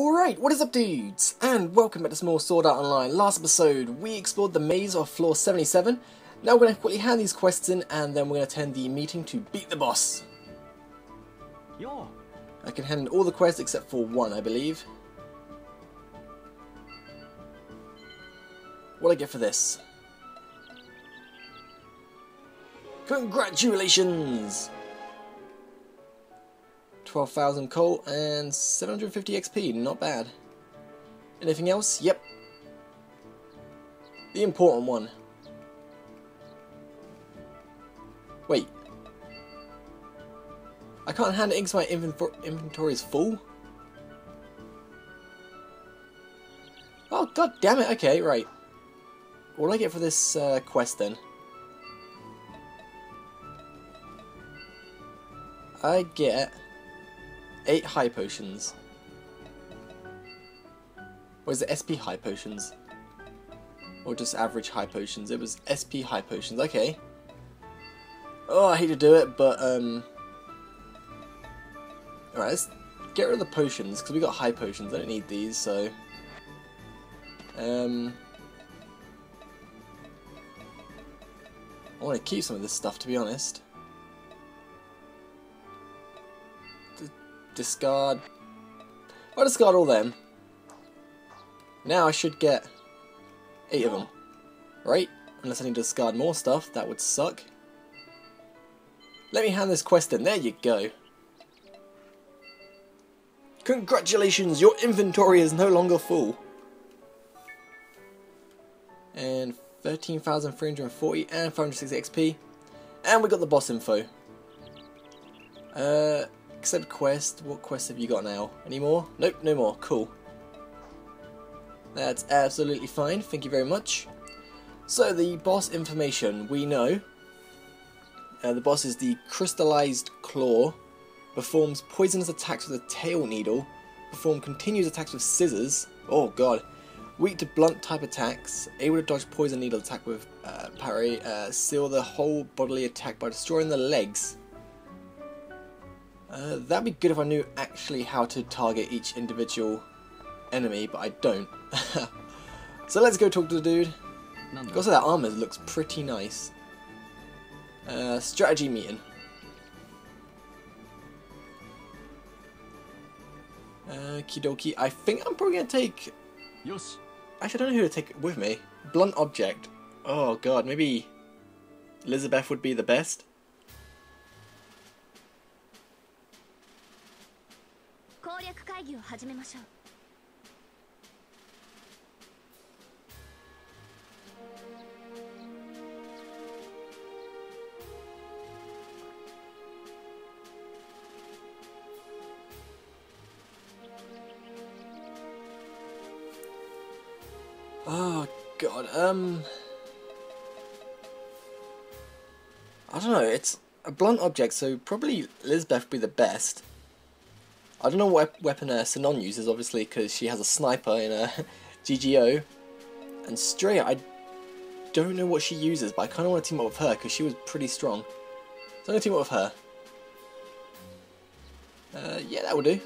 Alright, what is up dudes? And welcome back to Small Sword Art Online. Last episode, we explored the maze of floor 77. Now we're going to quickly hand these quests in and then we're going to attend the meeting to beat the boss. Yo, I can hand in all the quests except for one, I believe. What do I get for this? Congratulations! 12,000 Col and 750 XP, not bad. Anything else? Yep. The important one. Wait. I can't hand it in because my inventor inventory is full? Oh, god damn it, okay, right. What do I get for this uh, quest then? I get eight high potions. Is it SP high potions? Or just average high potions? It was SP high potions, okay. Oh, I hate to do it, but, um... Alright, let's get rid of the potions, because we got high potions. I don't need these, so... Um... I want to keep some of this stuff, to be honest. Discard. I'll discard all them. Now I should get eight of them. Right? Unless I need to discard more stuff, that would suck. Let me hand this quest in. There you go. Congratulations, your inventory is no longer full. And 13,340 and 560 XP. And we got the boss info. Uh, Accept quest. What quest have you got now? Any more? Nope, no more. Cool. That's absolutely fine. Thank you very much. So the boss information we know. Uh, the boss is the crystallized claw. Performs poisonous attacks with a tail needle. Perform continuous attacks with scissors. Oh god. Weak to blunt type attacks. Able to dodge poison needle attack with uh, parry. Uh, seal the whole bodily attack by destroying the legs. Uh, that'd be good if I knew actually how to target each individual enemy, but I don't. so let's go talk to the dude. Also, that armor looks pretty nice. Uh, strategy meeting. Okie dokie. I think I'm probably going to take... Yosh. Actually, I don't know who to take with me. Blunt object. Oh god, maybe Lisbeth would be the best. 始めましょう Oh god, um I don't know, it's a blunt object, so probably Lisbeth would be the best. I don't know what weapon uh, Sinon uses, obviously, because she has a sniper in a GGO. And Strea, I don't know what she uses, but I kind of want to team up with her, because she was pretty strong. So I'm going to team up with her. Uh, yeah, that will do.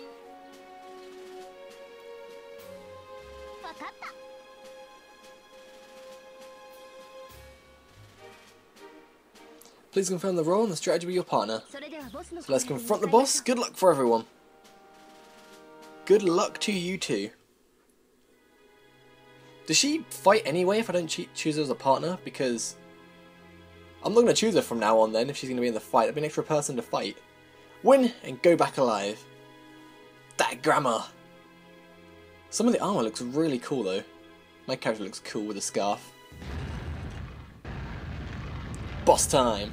Please confirm the role and the strategy with your partner. So let's confront the boss. Good luck for everyone. Good luck to you two. Does she fight anyway if I don't choose her as a partner? Because I'm not going to choose her from now on then if she's going to be in the fight. I'd be an extra person to fight. Win and go back alive. That grammar. Some of the armor looks really cool though. My character looks cool with a scarf. Boss time.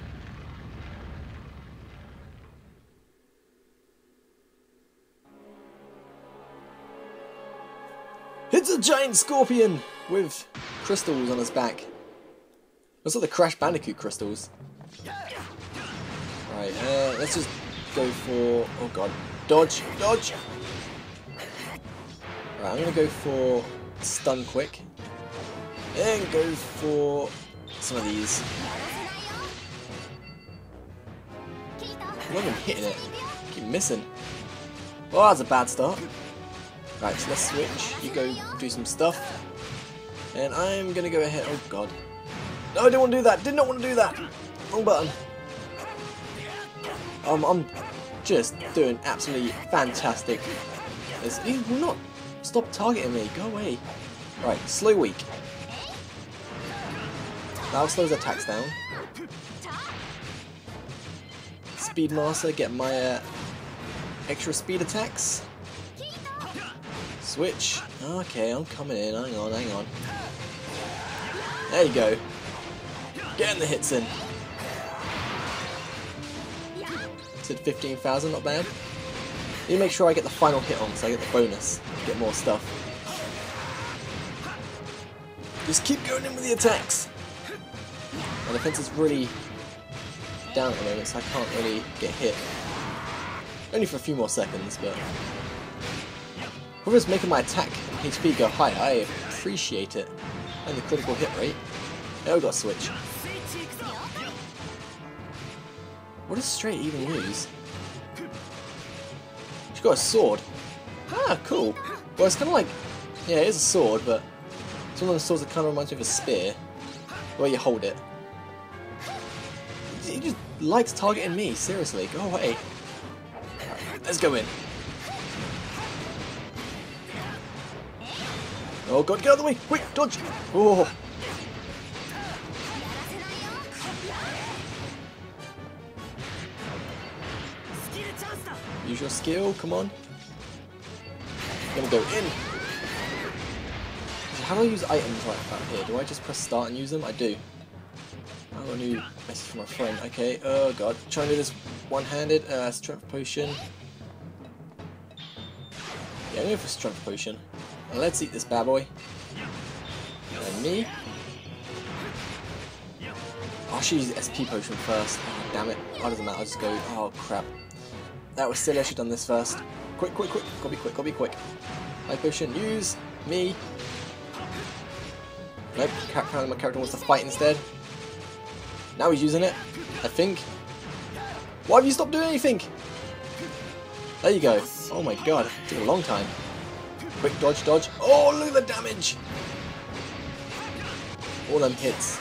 A giant scorpion with crystals on his back. Those are the Crash Bandicoot crystals. Right, uh, let's just go for... Oh god. Dodge! Dodge! Right, I'm gonna go for stun quick. And go for some of these. I'm not even hitting it. I keep missing. Oh, that's a bad start. Right, so let's switch. You go do some stuff. And I'm gonna go ahead. Oh god. No, I didn't want to do that. Did not want to do that. Wrong button. Um, I'm just doing absolutely fantastic. It's, he will not stop targeting me. Go away. Right, slow weak. That'll slow his attacks down. Speedmaster, get my uh, extra speed attacks. Switch. Okay, I'm coming in. Hang on, hang on. There you go. Getting the hits in. Said 15,000, not bad. To make sure I get the final hit on so I get the bonus. Get more stuff. Just keep going in with the attacks. My defense is really down at the moment, so I can't really get hit. Only for a few more seconds, but... Whoever's making my attack HP go higher, I appreciate it. And the critical hit rate. Oh, got a switch. What does Strea even use? She's got a sword. Ah, cool. Well, it's kind of like... Yeah, it is a sword, but... It's one of those swords that kind of reminds me of a spear. The way you hold it. He just likes targeting me, seriously. Go away. Let's go in. Oh god, get out of the way! Quick, dodge! Oh! Use your skill, come on. I'm gonna go in. How do I use items like that here? Do I just press start and use them? I do. I got a new message from my friend. Okay, oh god. Trying to do this one-handed. Uh, strength potion. Yeah, I'm going for strength potion. Let's eat this bad boy. And me. Oh, I should use the SP potion first. Oh, damn it. Oh, doesn't matter. I'll just go. Oh, crap. That was silly. I should have done this first. Quick, quick, quick. Gotta be quick, gotta be quick. High potion. Use. Me. Nope. Apparently my character wants to fight instead. Now he's using it. I think. Why have you stopped doing anything? There you go. Oh my god. It took a long time. Quick dodge, dodge. Oh, look at the damage! All them hits.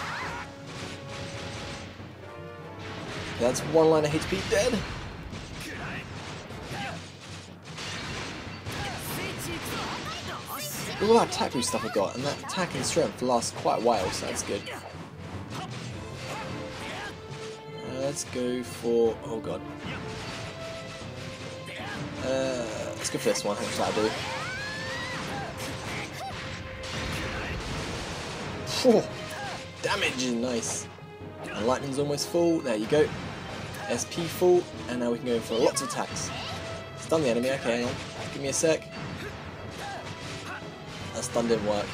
That's one line of HP dead. All that attack boost stuff I got, and that attack and strength lasts quite a while, so that's good. Uh, let's go for... oh god. Uh, let's go for this one, how much that do? Damage, nice. And lightning's almost full, there you go. SP full, and now we can go for lots of attacks. Stun the enemy, okay, hang on. Give me a sec. That stun didn't work.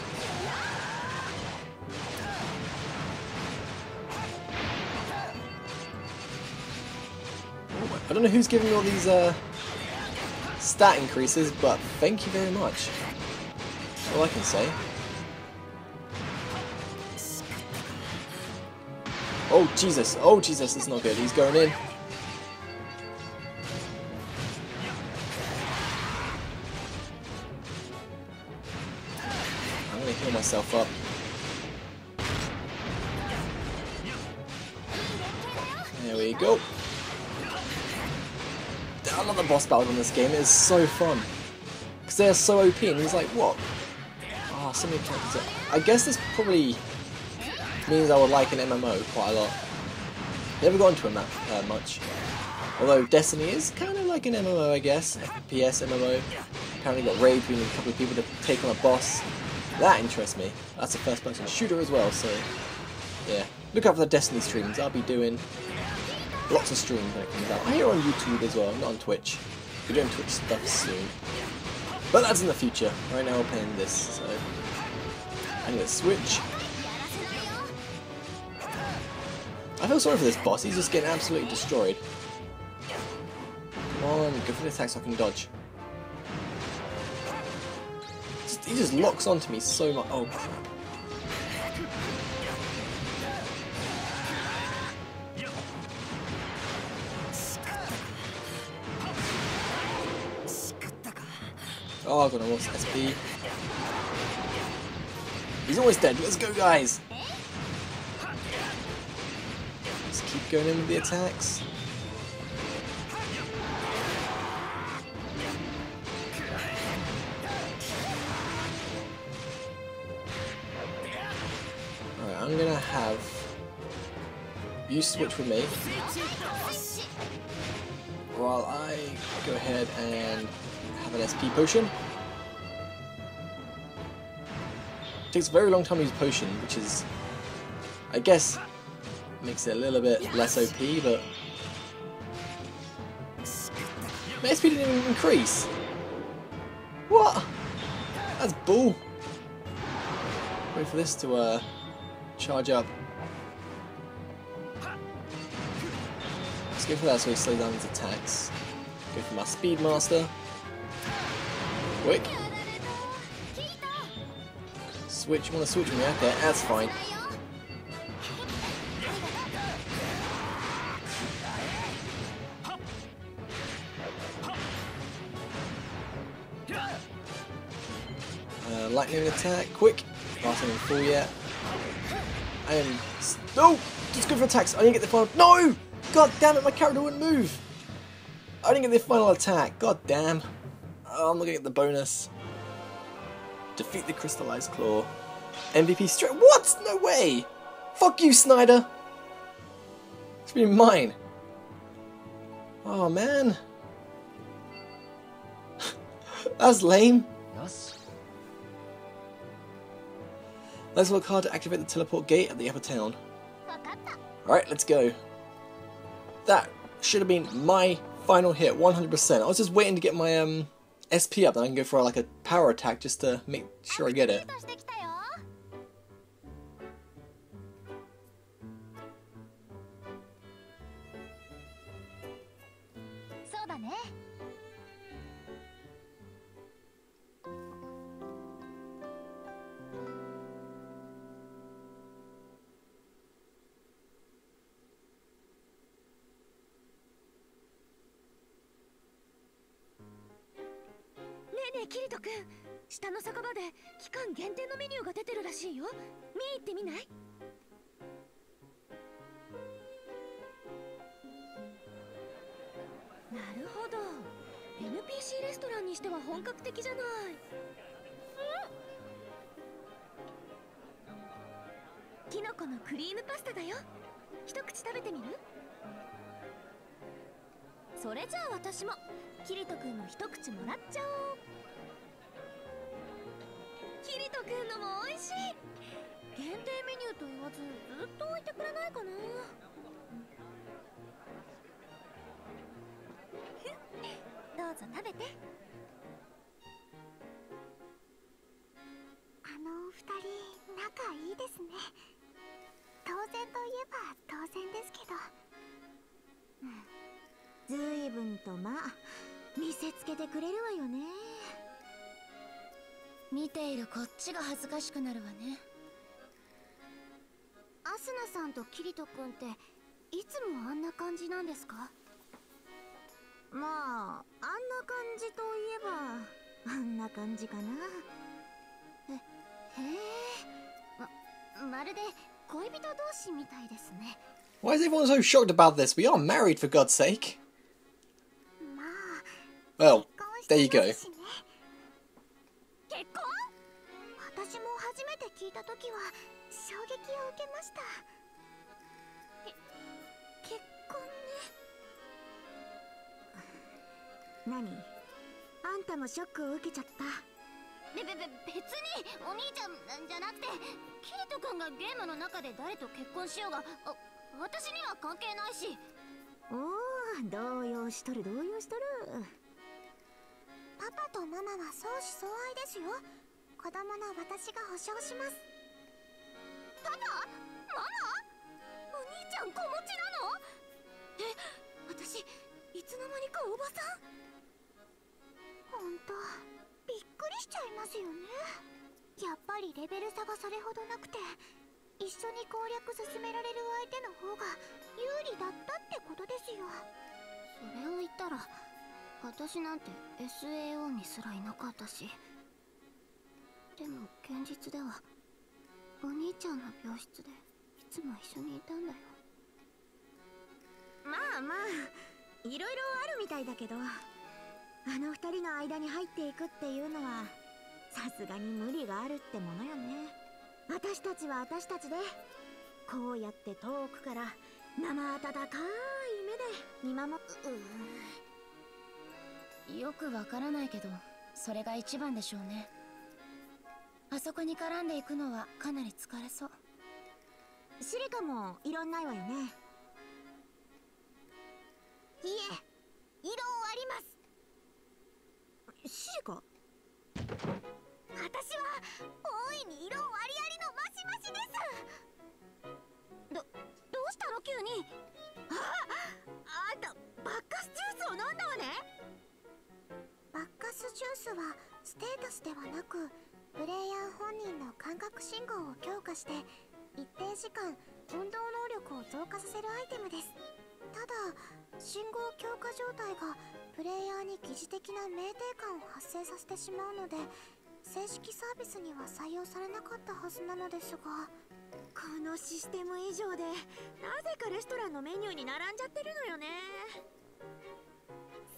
I don't know who's giving me all these uh, stat increases, but thank you very much. All I can say. Oh Jesus! Oh Jesus! It's not good. He's going in. I'm gonna heal myself up. There we go. The boss battle in this game. It is so fun because they're so OP, and he's like, what? Oh, so many characters. I guess this probably means I would like an MMO quite a lot. Never got into a map uh, much. Although Destiny is kind of like an MMO, I guess. FPS MMO. Apparently got raid between a couple of people to take on a boss. That interests me. That's a first-person shooter as well, so yeah. Look out for the Destiny streams. I'll be doing lots of streams when it comes out. I hear on YouTube as well, not on Twitch. We're doing Twitch stuff soon. But that's in the future. Right now we're playing this, so I'm gonna switch. I feel sorry for this boss, he's just getting absolutely destroyed. Come on, go for the attack so I can dodge. Just, he just locks onto me so much. Oh crap. Oh, got a lost SP. He's almost dead. Let's go, guys. Going in with the attacks. Alright, I'm gonna have you switch with me while I go ahead and have an SP potion. It takes a very long time to use potion, which is, I guess, makes it a little bit less OP, but my SP didn't even increase. What? That's bull. Wait for this to uh, charge up. Let's go for that so he slows down his attacks. Go for my Speed Master. Quick. Switch, you want to switch me? Okay, that's fine. Lightning attack, quick. Not even full yet. I am. No! Just go for attacks. I didn't get the final. No! God damn it, my character wouldn't move. I didn't get the final attack. God damn. Oh, I'm not gonna get the bonus. Defeat the crystallized claw. MVP Strea. What? No way! Fuck you, Snyder! It's been mine. Oh man. That's lame. よ Let's look hard to activate the teleport gate at the upper town. Alright, let's go. That should have been my final hit, 100%. I was just waiting to get my um SP up, then I can go for like a power attack just to make sure I get it. キリト君下の酒場で期間限定のメニューが出てるらしいよ。見に行ってみない？なるほど。NPC レストランにしては本格的じゃない。キノコのクリームパスタだよ。一口食べてみる？それじゃあ私もキリト君の一口もらっちゃおう。キリト君のも美味しい。限定メニューと言わずずっと置いてくれないかな。どうぞ食べて。あの二人仲いいですね。当然といえば当然ですけど。ずいぶんとまあ見せつけてくれるわよね見ているこっちが恥ずかしくなるわねアスナさんとキリト君っていつもあんな感じなんですか？まああんな感じといえばあんな感じかなへえままるで恋人同士みたいですね Why is everyone so shocked about this? We are married, for God's sake. まあ Well, there you て go. 結婚？私も初めて聞いた時は衝撃を受けました。け結婚ね。何？あんたもショックを受けちゃった？べべべ別にお兄ちゃんじゃなくてキリト君がゲームの中で誰と結婚しようがあ私には関係ないし。おお動揺しとる動揺しとるパパとママは相思相愛ですよ。子供の私が保証します。パパママ？お兄ちゃん子持ちなの？え私いつの間にかおばさん？ほんとびっくりしちゃいますよね。やっぱりレベル差がそれほどなくて一緒に攻略進められる相手の方が有利だったってことですよ。それを言ったら私なんて SAO にすらいなかったし。でも現実ではお兄ちゃんの病室でいつも一緒にいたんだよ。まあまあいろいろあるみたいだけどあの二人の間に入っていくっていうのはさすがに無理があるってものよね。私たちは私たちでこうやって遠くから生温かい目で見守っよくわからないけどそれが一番でしょうね。あそこに絡んでいくのはかなり疲れそう。シリカもいろんないわよね。いえ異論あります。シリカ？私は大いに異論ありありのマシマシです。どどうしたの？急に。ああんたバッカスジュースを飲んだわねバッカスジュースはステータスではなくプレイヤー本人の感覚信号を強化して一定時間運動能力を増加させるアイテムです。ただ信号強化状態がプレイヤーに疑似的な酩酊感を発生させてしまうので正式サービスには採用されなかったはずなのですが。このシステム以上でなぜかレストランのメニューに並んじゃってるのよね。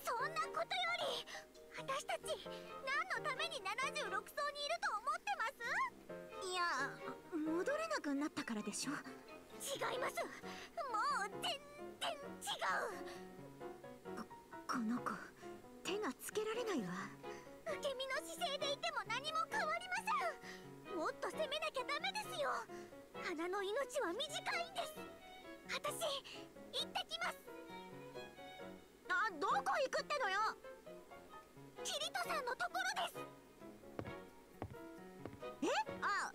そんなことより私たち何のために76層にいると思ってますいや戻れなくなったからでしょ違いますもう全然違うここの子手がつけられないわ受け身の姿勢でいても何も変わりませんもっと攻めなきゃダメですよ花の命は短いんです私行ってきます。あどこ行くってのよ？キリトさんのと。ころですえあ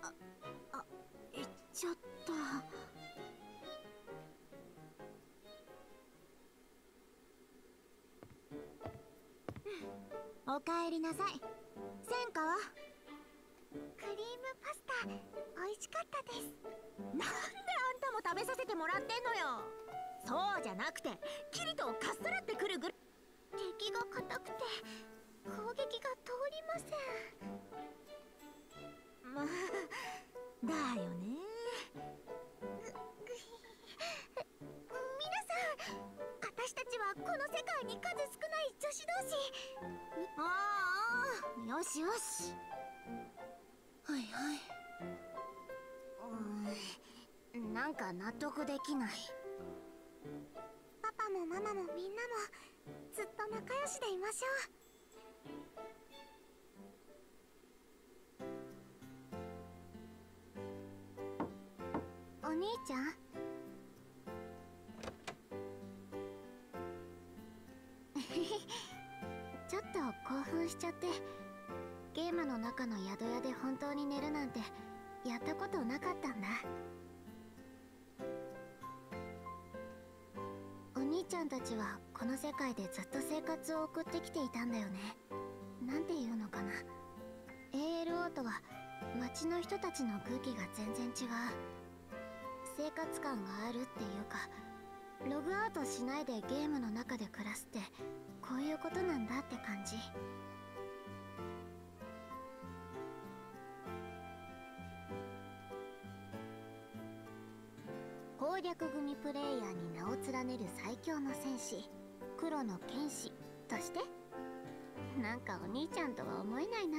あ行っちゃったおかえりなさい。戦果は。クリームパスタ美味しかったですなんであんたも食べさせてもらってんのよそうじゃなくてキリトをかっさらってくるぐら敵が硬くて攻撃が通りません。まあだよね。皆さん私たちはこの世界に数少ない女子同士。ああよしよし。はいはい。うんなんか納得できない。パパもママもみんなもずっと仲良しでいましょう。兄ちゃん？ちょっと興奮しちゃって。ゲームの中の宿屋で本当に寝るなんてやったことなかったんだ。お兄ちゃんたちはこの世界でずっと生活を送ってきていたんだよね。なんていうのかな。ALO とは街の人たちの空気が全然違う。生活感があるっていうかログアウトしないでゲームの中で暮らすってこういうことなんだって感じ。攻略組プレイヤーに名を連ねる最強の戦士黒の剣士として？なんかお兄ちゃんとは思えないな。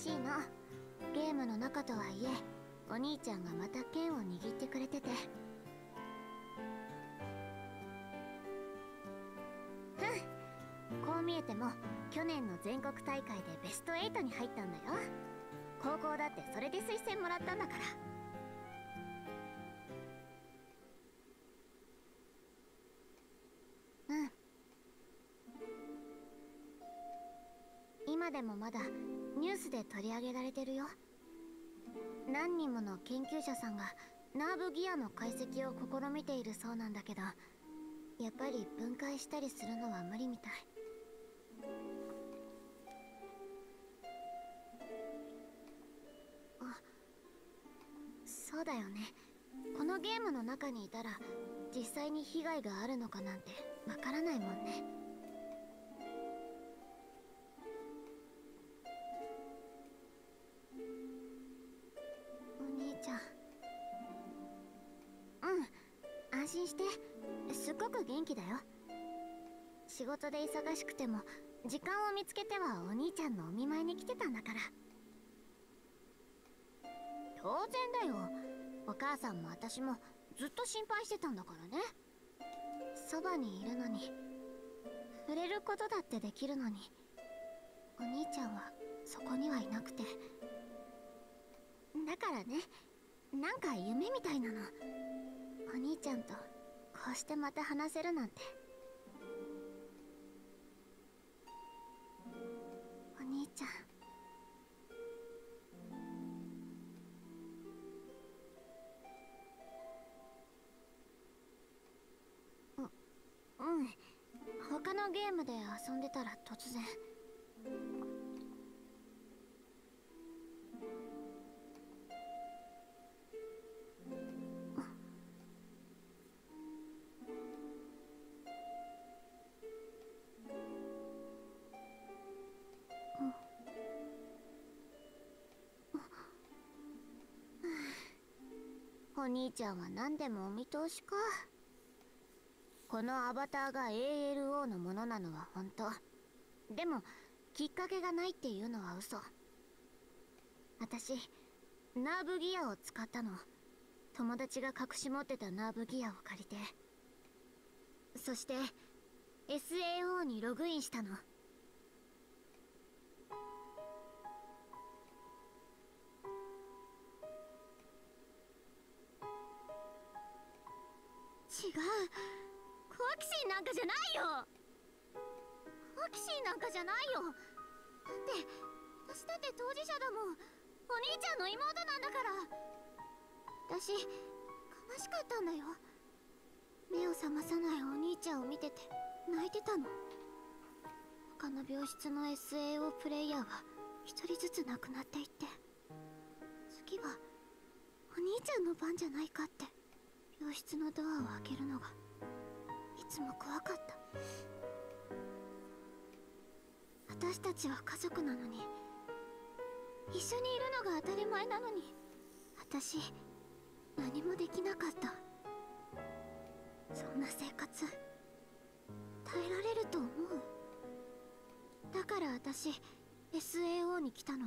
しいの。ゲームの中とはいえお兄ちゃんがまた剣を握ってくれてて。うんこう見えても去年の全国大会でベスト8に入ったんだよ。高校だってそれで推薦もらったんだから。うん。今でもまだニュースで取り上げられてるよ。何人もの研究者さんがナーブギアの解析を試みているそうなんだけどやっぱり分解したりするのは無理みたい。あそうだよね。このゲームの中にいたら実際に被害があるのかなんてわからないもんね。く元気だよ。仕事で忙しくても時間を見つけてはお兄ちゃんのお見舞いに来てたんだから。当然だよ。お母さんも私もずっと心配してたんだからね。そばにいるのに。触れることだってできるのに。お兄ちゃんはそこにはいなくて。だからね。なんか夢みたいなの。お兄ちゃんとこうしてまた話せるなんて。お兄ちゃん。ううん。他のゲームで遊んでたら突然。兄ちゃんは何でもお見通しか。このアバターが ALO のものなのは本当。でもきっかけがないっていうのは嘘。私ナーブギアを使ったの。友達が隠し持ってたナーブギアを借りて。そして SAO にログインしたの。好奇心なんかじゃないよ。好奇心なんかじゃないよ。だって私だって当事者だもん。お兄ちゃんの妹なんだから。私悲しかったんだよ。目を覚まさないお兄ちゃんを見てて泣いてたの。他の病室の SAO プレイヤーは一人ずつ亡くなっていって。次はお兄ちゃんの番じゃないかって。病室のドアを開けるのがいつも怖かった。私たちは家族なのに一緒にいるのが当たり前なのに私何もできなかった。そんな生活耐えられると思う。だから私 SAO に来たの。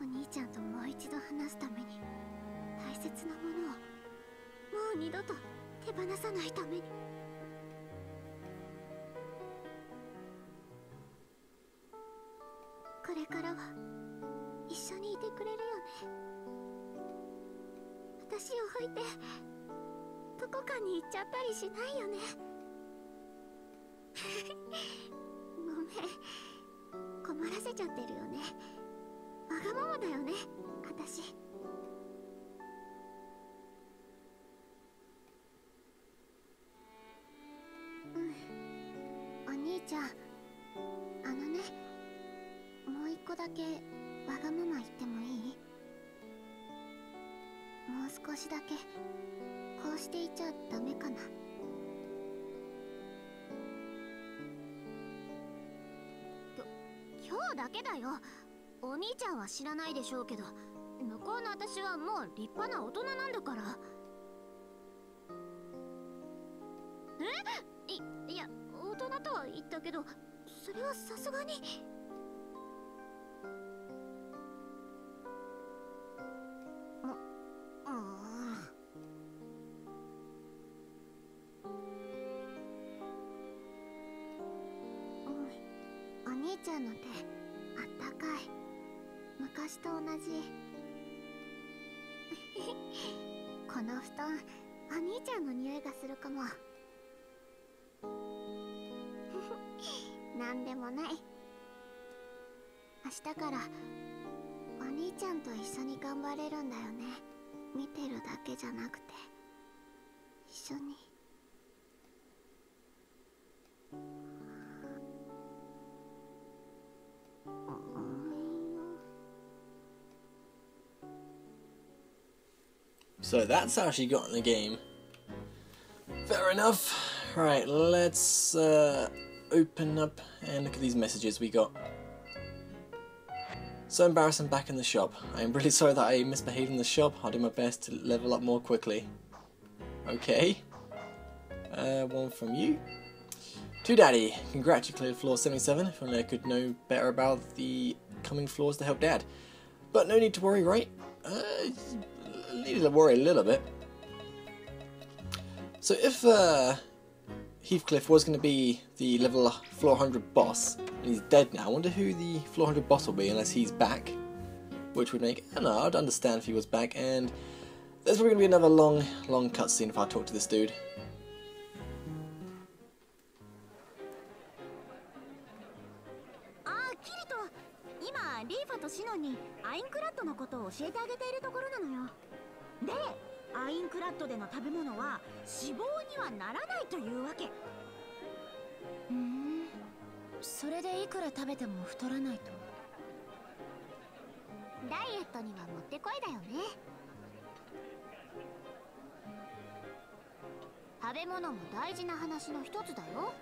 お兄ちゃんともう一度話すために大切なものを二度と手放さないために。これからは一緒にいてくれるよね。私を置いてどこかに行っちゃったりしないよね。ちゃんあのねもう一個だけわがまま言ってもいい？もう少しだけこうしていちゃダメかな。き今日だけだよ。お兄ちゃんは知らないでしょうけど向こうの私はもう立派な大人なんだから。言ったけどそれはさすがに。もうんお兄ちゃんの手あったかい。昔と同じ。この布団お兄ちゃんの匂いがするかも。なんでもない明日からお兄ちゃんと一緒に頑張れるんだよね見てるだけじゃなくて一緒に So that's how she got in the game. Fair enough. Right, let's uh, open up and look at these messages we got. So embarrassing back in the shop. I am really sorry that I misbehaved in the shop. I'll do my best to level up more quickly. Okay. Uh, one from you. To Daddy, congrats, you cleared floor 77. If only I could know better about the coming floors to help Dad. But no need to worry, right? Uh, need to worry a little bit. So if uh, Heathcliff was going to be the level floor 100 boss, and he's dead now, I wonder who the floor 100 boss will be unless he's back. Which would make, I don't know, I'd understand if he was back, and there's probably going to be another long, long cutscene if I talk to this dude. ああキリト今リーファとシノンにアインクラッドのことを教えてあげているところなのよでアインクラッドでの食べ物は脂肪に はならないというわけ。ふん。それでいくら食べても太らないと。ダイエットにはもってこいだよね。食べ物も大事な話の一つだよ。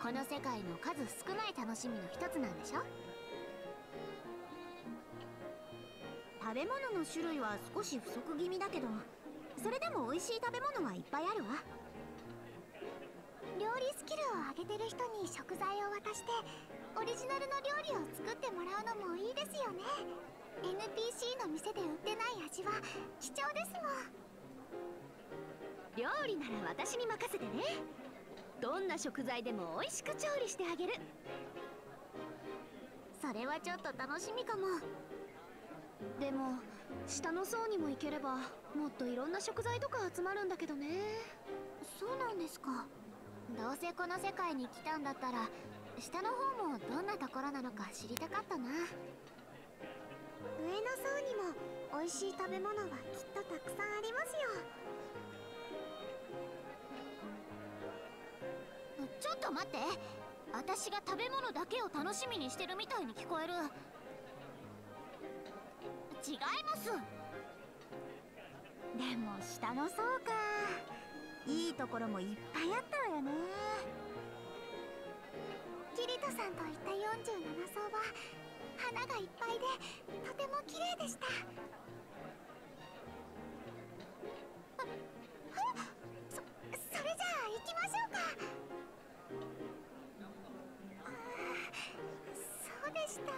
この世界の数少ない楽しみの一つなんでしょ。食べ物の種類は少し不足気味だけどそれでも美味しい食べ物はいっぱいあるわ料理スキルを上げてる人に食材を渡してオリジナルの料理を作ってもらうのもいいですよね。NPC の店で売ってない味は貴重ですもん。料理なら私に任せてね。どんな食材でも美味しく調理してあげる。それはちょっと楽しみかも。でも下の層にも行ければもっといろんな食材とか集まるんだけどね。そうなんですかどうせこの世界に来たんだったら下の方もどんなところなのか知りたかったな。上の層にも美味しい食べ物はきっとたくさんありますよ。ちょっと待って。私が食べ物だけを楽しみにしてるみたいに聞こえる。違います。でも下の層か。いいところもいっぱいあったよね。キリトさんと行った47層は花がいっぱいでとても綺麗でしたああそそれじゃあ行きましょうか。あーそうでした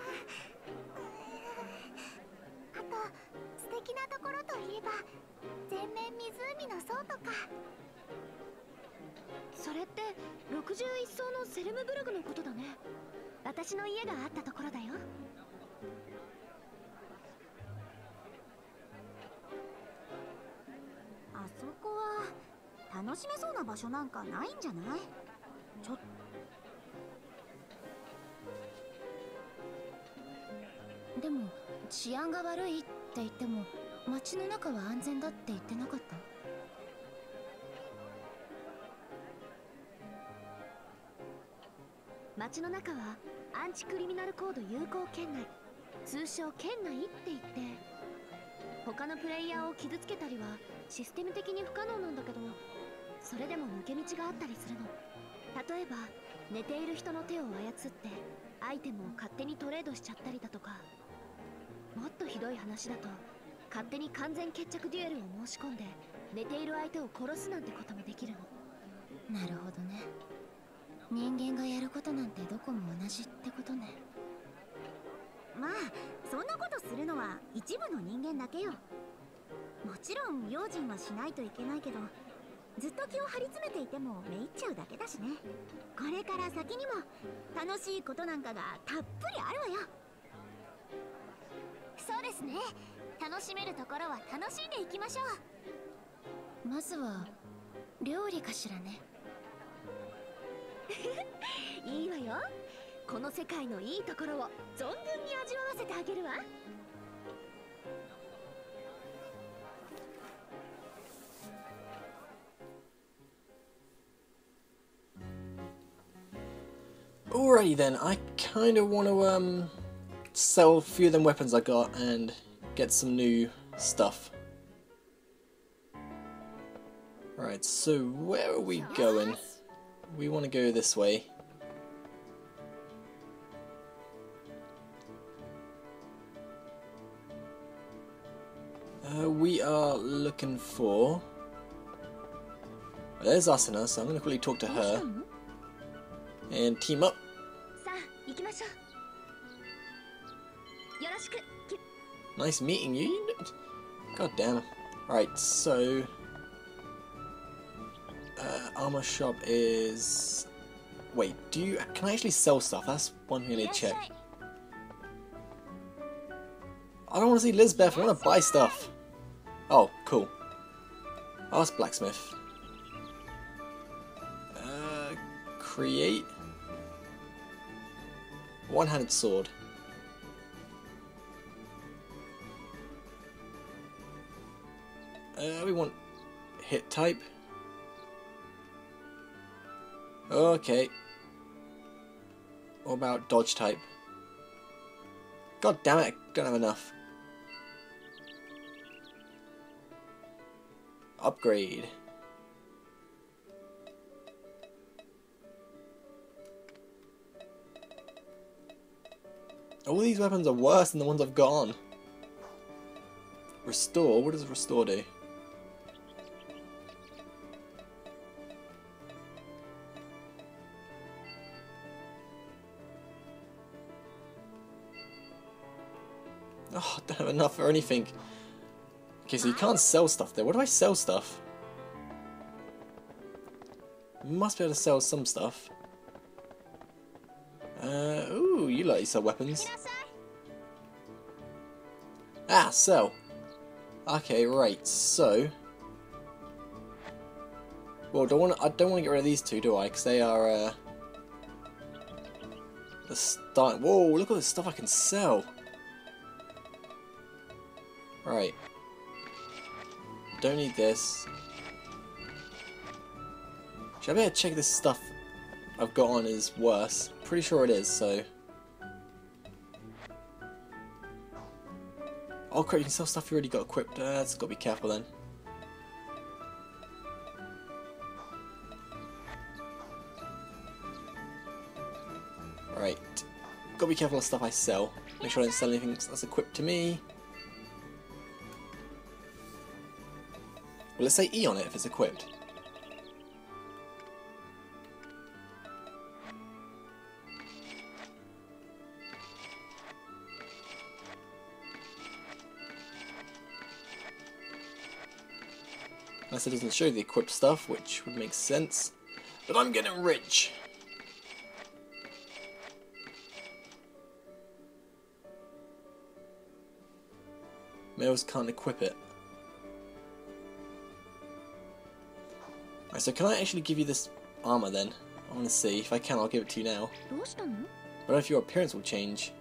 あと素敵なところといえば全面湖の層とか。それって61層のセルムブルグのことだね。私の家があったところだよ。あそこは楽しめそうな場所なんかないんじゃない？ちょっでも治安が悪いって言っても街の中は安全だって言ってなかった？街の中はアンチクリミナルコード有効圏内。通称圏内って言って他のプレイヤーを傷つけたりはシステム的に不可能なんだけどそれでも抜け道があったりするの。例えば寝ている人の手を操ってアイテムを勝手にトレードしちゃったりだとか。もっとひどい話だと勝手に完全決着デュエルを申し込んで寝ている相手を殺すなんてこともできるの。なるほどね。人間がやることなんてどこも同じってことね。まあそんなことするのは一部の人間だけよ。もちろん用心はしないといけないけどずっと気を張り詰めていてもめいっちゃうだけだしね。これから先にも楽しいことなんかがたっぷりあるわよ。そうですね。楽しめるところは楽しんでいきましょう。まずは料理かしらね。いいわよこの世界のいいところを存分に味わわせてあげるわ Alrighty then, I kind of want to um sell a few of them weapons I got and get some new stuff. Right, so where are we going? we want to go this way. Uh, we are looking for... Well, there's Asuna, so I'm going to quickly talk to her. And team up. Nice meeting you. God damn. Alright, so armor shop is... Wait, do you... Can I actually sell stuff? That's one really check. I don't want to see Lisbeth, I want to buy stuff. Oh, cool. Ask blacksmith. Uh, create... One-handed sword. Uh, we want hit type. Okay. What about dodge type? God damn it, I don't have enough. Upgrade. All these weapons are worse than the ones I've got on. Restore? What does restore do? enough or anything. Okay, so you can't sell stuff there. What do I sell stuff? Must be able to sell some stuff. Uh, ooh, you like to sell weapons. Ah, sell. Okay, right. So, well, don't want I don't want to get rid of these two, do I? Because they are uh, the start. Whoa! Look at the stuff I can sell. Right. Don't need this. Should I better check this stuff I've got on is worse? Pretty sure it is. So. Oh crap, you can sell stuff you already got equipped. Uh, that's got to be careful then. Right. Got to be careful of stuff I sell. Make sure I don't sell anything that's equipped to me. Will it say E on it if it's equipped? Unless it doesn't show the equipped stuff, which would make sense. But I'm getting rich. Males can't equip it. Right, so can I actually give you this armor then? I want to see. If I can, I'll give it to you now. But if your appearance will change.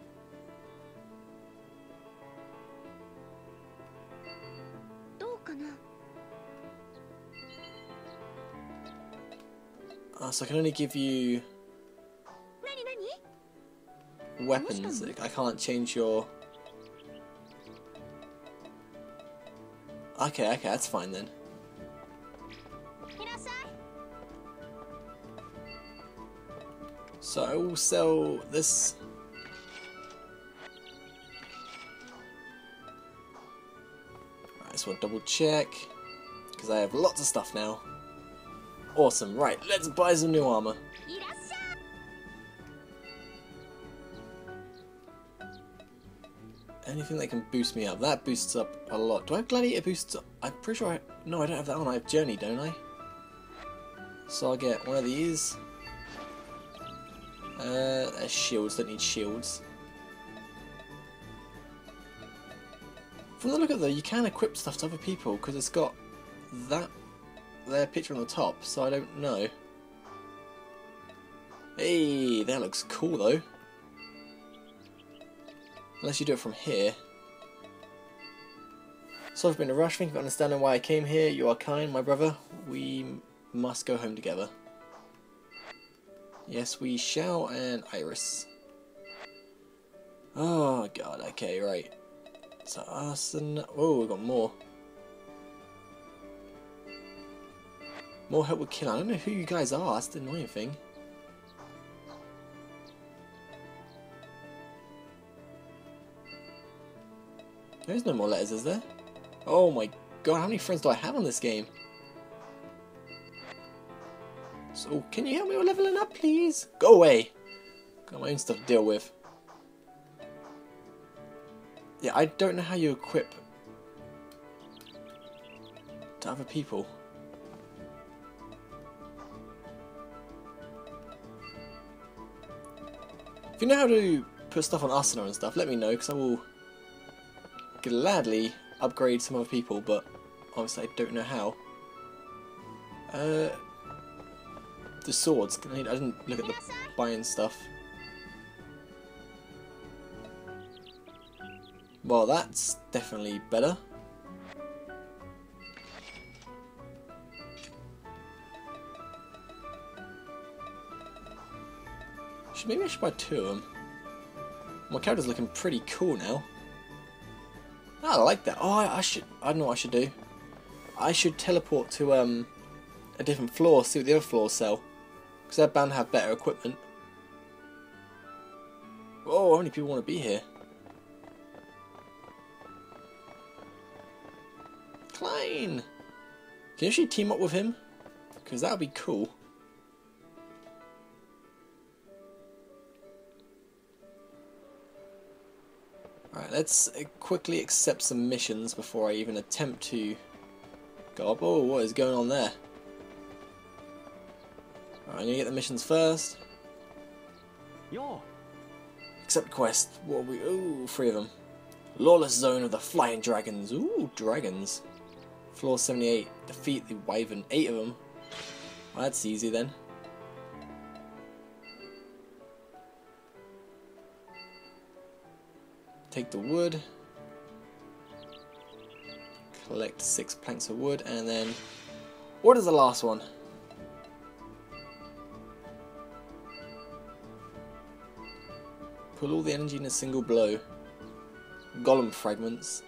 Uh, so I can only give you weapons. I can't change your... Okay, okay, that's fine then. So I will sell this. Right, so I'll double check. Because I have lots of stuff now. Awesome, right, let's buy some new armor. Anything that can boost me up. That boosts up a lot. Do I have Gladiator boosts up? I'm pretty sure I... No, I don't have that on. I have Journey, don't I? So I'll get one of these. Uh, there's shields. Don't need shields. From the look of though, you can equip stuff to other people because it's got that their picture on the top. So I don't know. Hey, that looks cool though. Unless you do it from here. So I've been a rush. Thank you for understanding why I came here. You are kind, my brother. We must go home together. Yes, we shall, and Iris. Oh god, okay, right. So us oh, we've got more. More help with killing. I don't know who you guys are. That's the annoying thing. There's no more letters, is there? Oh my god, how many friends do I have on this game? So, can you help me with leveling up, please? Go away! Got my own stuff to deal with. Yeah, I don't know how you equip to other people. If you know how to put stuff on Arsenal and stuff, let me know, because I will gladly upgrade some other people, but obviously I don't know how. Uh, the swords, I didn't look at the buying stuff. Well, that's definitely better. Maybe I should buy two of them. My character's looking pretty cool now. I like that. Oh, I, I should. I know what I should do. I should teleport to um a different floor, see what the other floors sell, because bound to have better equipment. Oh, how many people want to be here? Klein! Can you actually team up with him? Because that would be cool. Alright, let's uh, quickly accept some missions before I even attempt to go up. Oh, what is going on there? I'm gonna get the missions first. Yo. Accept quest. What are we? Ooh, three of them. Lawless Zone of the Flying Dragons. Ooh, dragons. Floor 78. Defeat the Wyvern. Eight of them. Well, that's easy then. Take the wood. Collect six planks of wood and then... What is the last one? Pull all the energy in a single blow. Golem fragments.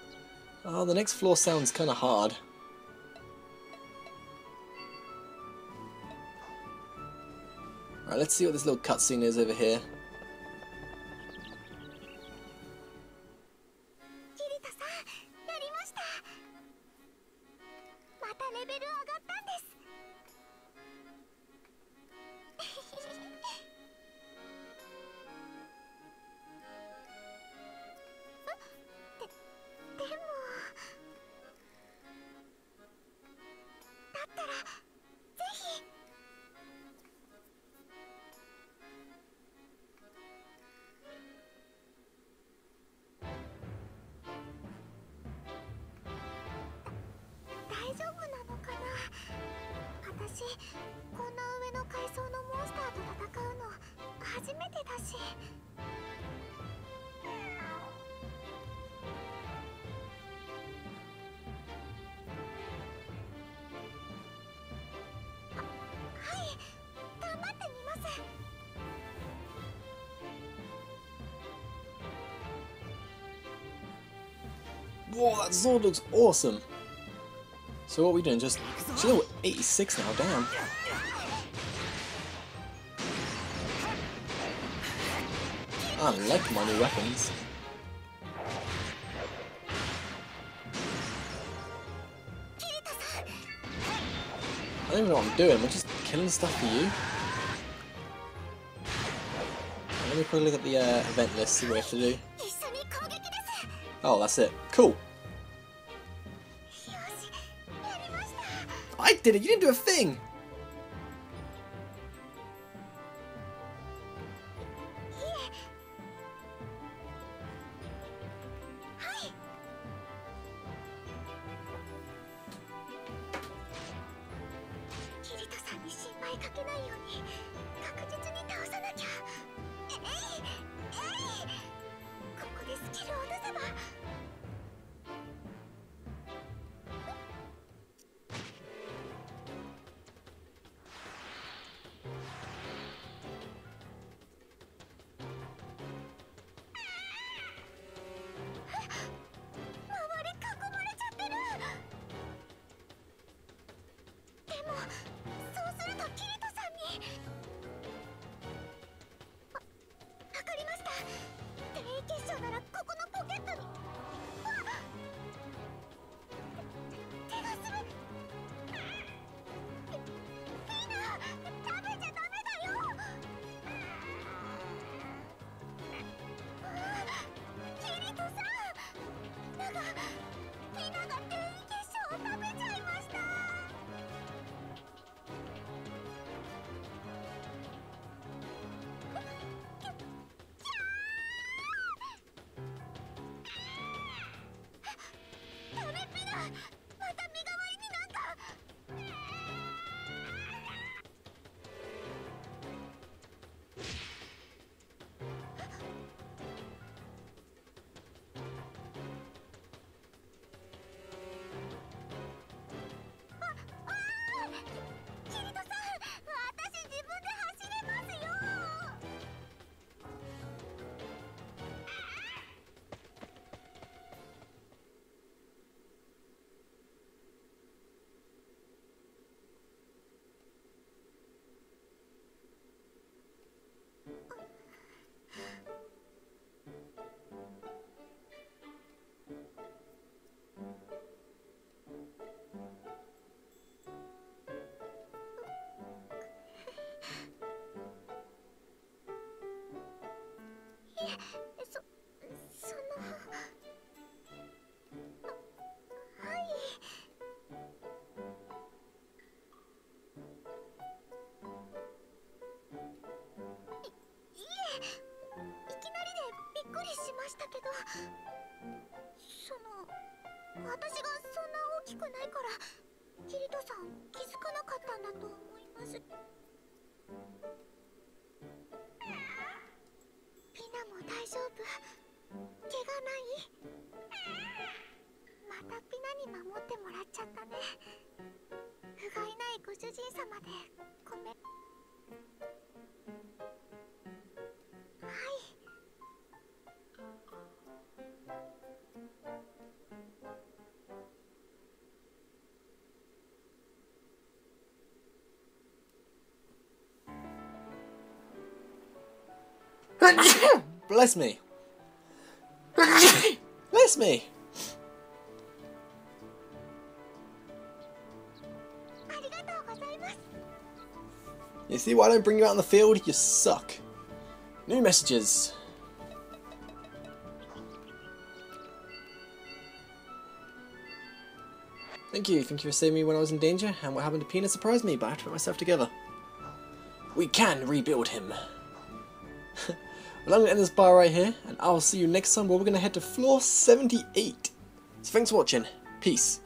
Oh, the next floor sounds kind of hard. Alright, let's see what this little cutscene is over here. 私こんな上の階層のモンスターと戦うの初めてだし Whoa, that sword looks awesome. So what are we doing? Just She's at 86 now, damn. I like my new weapons. I don't even know what I'm doing, I'm just killing stuff for you. Let me quickly look at the uh, event list, see what I have to do. Oh, that's it. Cool. I did it. You didn't do a thing. そそのあはいいいえいきなりでびっくりしましたけどその私がそんな大きくないからキリトさん気づかなかったんだと思います。大丈夫？怪我ない？またピナに守ってもらっちゃったね。不甲斐ないご主人様でごめん。はい「Bless me. Bless me. You see why I don't bring you out in the field? You suck. New messages. Thank you. Thank you for saving me when I was in danger, and what happened to Peanut surprised me, but I have to put myself together. We can rebuild him. I'm going to end this bar right here, and I'll see you next time where we're going to head to floor 78. So thanks for watching. Peace.